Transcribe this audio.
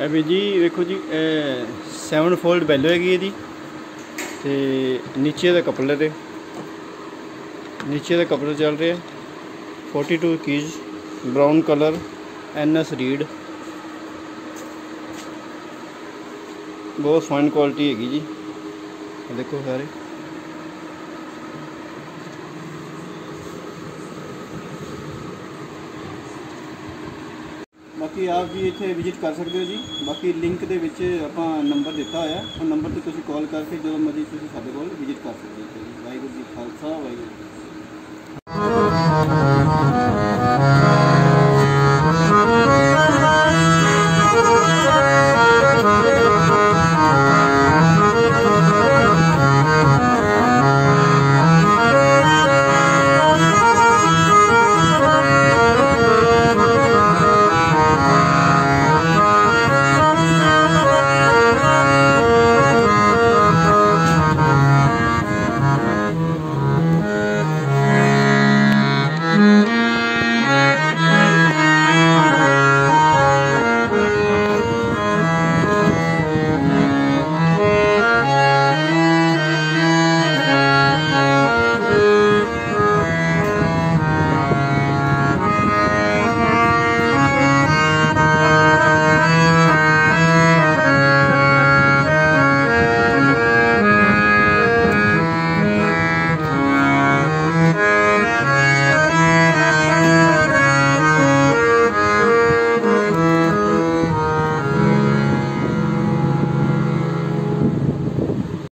ਵੀ ਜੀ, ਵੇਖੋ ਜੀ, ਇਹ 7 ਫੋਲਡ ਬੈਲੋ ਹੈਗੀ ਇਹਦੀ ਤੇ ਨੀਚੇ ਦਾ ਕਪਲਰ ਹੈ ਨੀਚੇ ਦਾ ਕਪਲਰ ਚੱਲ ਰਿਹਾ 42 keys brown colour N S reed ਬਹੁਤ ਫਾਈਨ ਕੁਆਲਿਟੀ ਹੈਗੀ ਜੀ। ਦੇਖੋ ਸਾਰੇ। ਬਾਕੀ ਆਪ ਜੀ ਇੱਥੇ ਵਿਜ਼ਿਟ ਕਰ ਸਕਦੇ ਹੋ ਜੀ। ਬਾਕੀ ਲਿੰਕ ਦੇ ਵਿੱਚ ਆਪਾਂ ਨੰਬਰ ਦਿੱਤਾ ਹੋਇਆ। ਉਹ ਨੰਬਰ ਤੇ ਤੁਸੀਂ ਕਾਲ ਕਰਕੇ ਜਦੋਂ ਮਰਜ਼ੀ ਤੁਸੀਂ ਸਾਡੇ ਕੋਲ ਵਿਜ਼ਿਟ ਕਰ ਸਕਦੇ ਹੋ। ਜੀ